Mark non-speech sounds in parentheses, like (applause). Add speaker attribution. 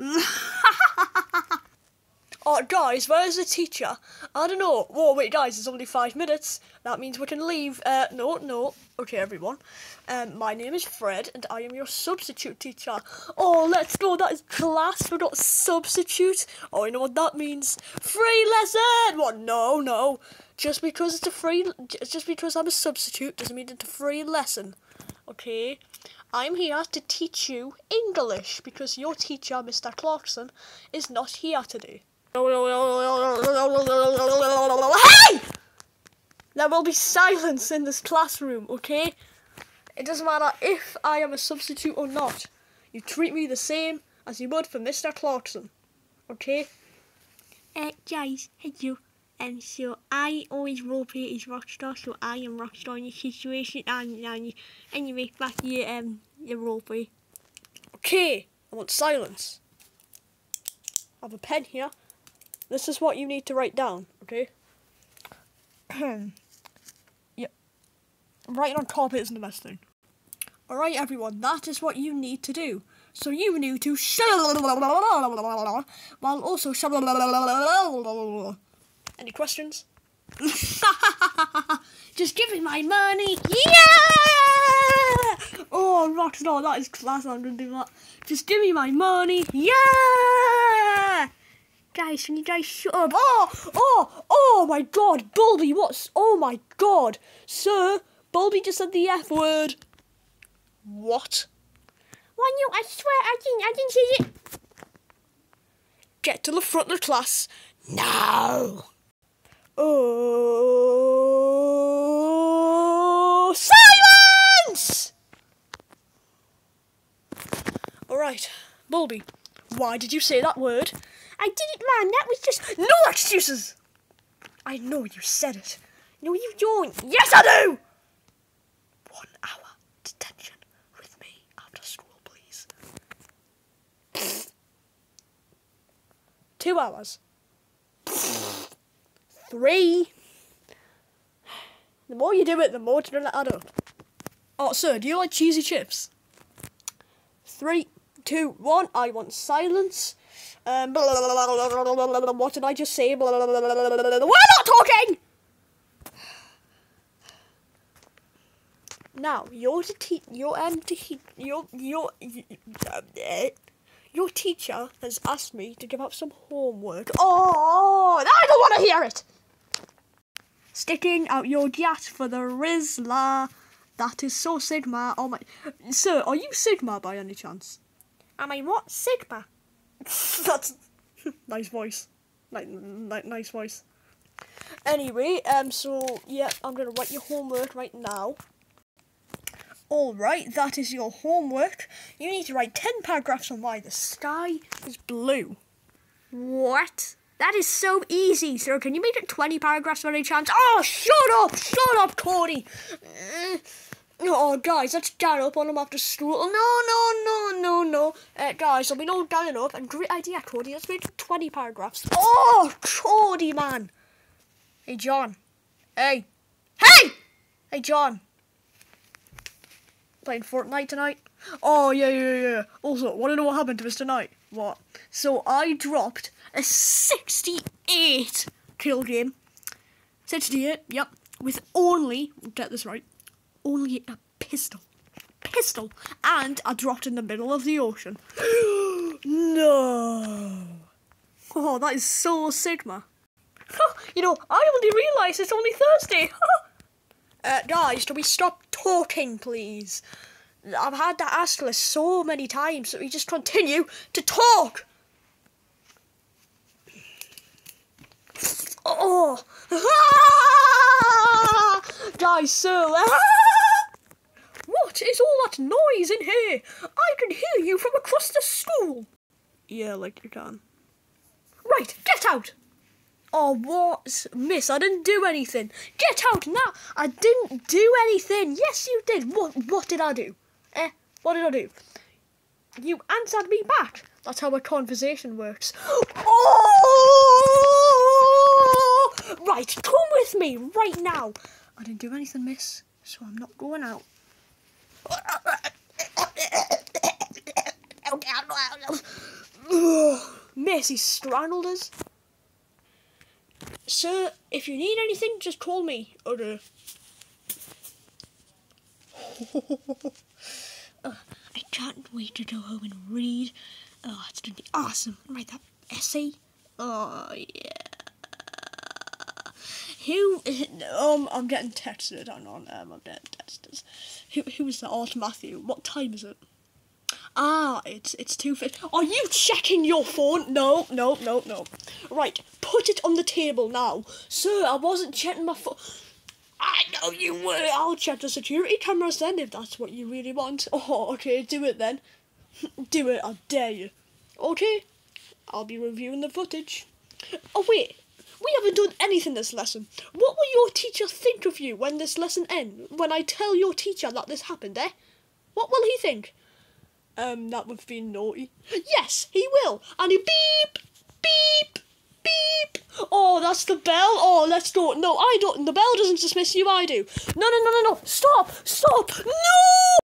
Speaker 1: (laughs) Oh, guys, where's the teacher? I don't know. Whoa, wait, guys, it's only five minutes. That means we can leave. Uh, no, no. Okay, everyone. Um, my name is Fred, and I am your substitute teacher. Oh, let's go. That is class. We're not substitute. Oh, you know what that means? Free lesson. What? No, no. Just because it's a free, just because I'm a substitute doesn't mean it's a free lesson. Okay. I'm here to teach you English because your teacher, Mr. Clarkson, is not here today. Hey! There will be silence in this classroom, okay? It doesn't matter if I am a substitute or not. You treat me the same as you would for Mr. Clarkson, okay?
Speaker 2: Uh, guys, hello. Um, so I always roleplay as Rockstar, so I am Rockstar in this situation. And, and anyway, back to your, um, your roleplay.
Speaker 1: Okay, I want silence. I have a pen here. This is what you need to write down, okay? yep. Writing on carpet isn't the best thing. Alright, everyone, that is what you need to do. So you need to while also Any questions? (laughs) Just give me my money. Yeah! Oh, Rockstar, that is class. I'm gonna do that. Just give me my money. Yeah!
Speaker 2: Guys, can you guys shut up?
Speaker 1: Oh, oh, oh my god, Bulby, what's, oh my god. Sir, Bulby just said the F word. What?
Speaker 2: Why no, I swear I didn't, I didn't say it.
Speaker 1: Get to the front of the class now. Oh, silence! Alright, Bulby, why did you say that word?
Speaker 2: I didn't, man. That was just
Speaker 1: no excuses. I know you said it. No, you don't. Yes, I do. One hour detention with me after school, please. (laughs) Two hours. Three. The more you do it, the more it's going to add up. Oh, sir, do you like cheesy chips? Three, two, one. I want silence. Um, what did I just say? We're not talking! Now, your te- your um te- your your your teacher has asked me to give up some homework. Oh, I don't want to hear it. Sticking out your gas for the Rizzler. That is so Sigma. Oh my, sir, are you Sigma by any chance?
Speaker 2: Am I what? Sigma. (laughs)
Speaker 1: That's nice voice. Nice, nice voice. Anyway, um, so yeah, I'm gonna write your homework right now. Alright, that is your homework. You need to write 10 paragraphs on why the sky is blue.
Speaker 2: What? That is so easy, sir. Can you make it 20 paragraphs by any chance?
Speaker 1: Oh, shut up! Shut up, Cody! Uh, Oh, guys, let's gang up on them after school. No, no, no, no, no. Uh, guys, there'll be no ganging up. And great idea, Cody. Let's make 20 paragraphs. Oh, Cody, man. Hey, John. Hey. Hey! Hey, John. Playing Fortnite tonight? Oh, yeah, yeah, yeah. Also, want to know what happened to us tonight? What? So, I dropped a 68 kill game. 68, yep. With only, get this right, only a pistol. Pistol! And I dropped in the middle of the ocean. (gasps) no! Oh, that is so Sigma. (laughs) you know, I only realised it's only Thursday. (laughs) uh, guys, do we stop talking, please? I've had that ask list so many times that we just continue to talk. Oh! (laughs) Guys, so... (laughs) What is all that noise in here? I can hear you from across the school. Yeah, like you can. Right, get out! Oh, what? Miss, I didn't do anything. Get out now! I didn't do anything. Yes, you did. What, what did I do? Eh, what did I do? You answered me back. That's how a conversation works. (gasps) Oh! Right, come with me right now. I didn't do anything, miss, so I'm not going out. (sighs) Macy strangled us. Sir, if you need anything, just call me. Okay. (laughs)
Speaker 2: Uh, I can't wait to go home and read. Oh, it's gonna be awesome. Write that essay. Oh yeah.
Speaker 1: Who? (laughs) Um, I'm getting texted. Hang on. Um, I'm getting texted. Who? Who is that? Oh, Matthew. What time is it? Ah, it's it's two fifty. Are you checking your phone? No, no, no, no. Right, put it on the table now, sir. I wasn't checking my phone. I know you were. I'll check the security cameras then if that's what you really want. (laughs) Oh, okay, do it then. (laughs) do it. I dare you. Okay, I'll be reviewing the footage. Oh wait, we haven't done anything this lesson. What will your teacher think of you when this lesson ends? When I tell your teacher that this happened, eh? What will he think? Um, that we've been naughty. Yes, he will. And he beep, beep, beep. Oh, that's the bell. Oh, let's go. No, I don't. The bell doesn't dismiss you. I do. No, no, no, no, no. Stop. Stop. No.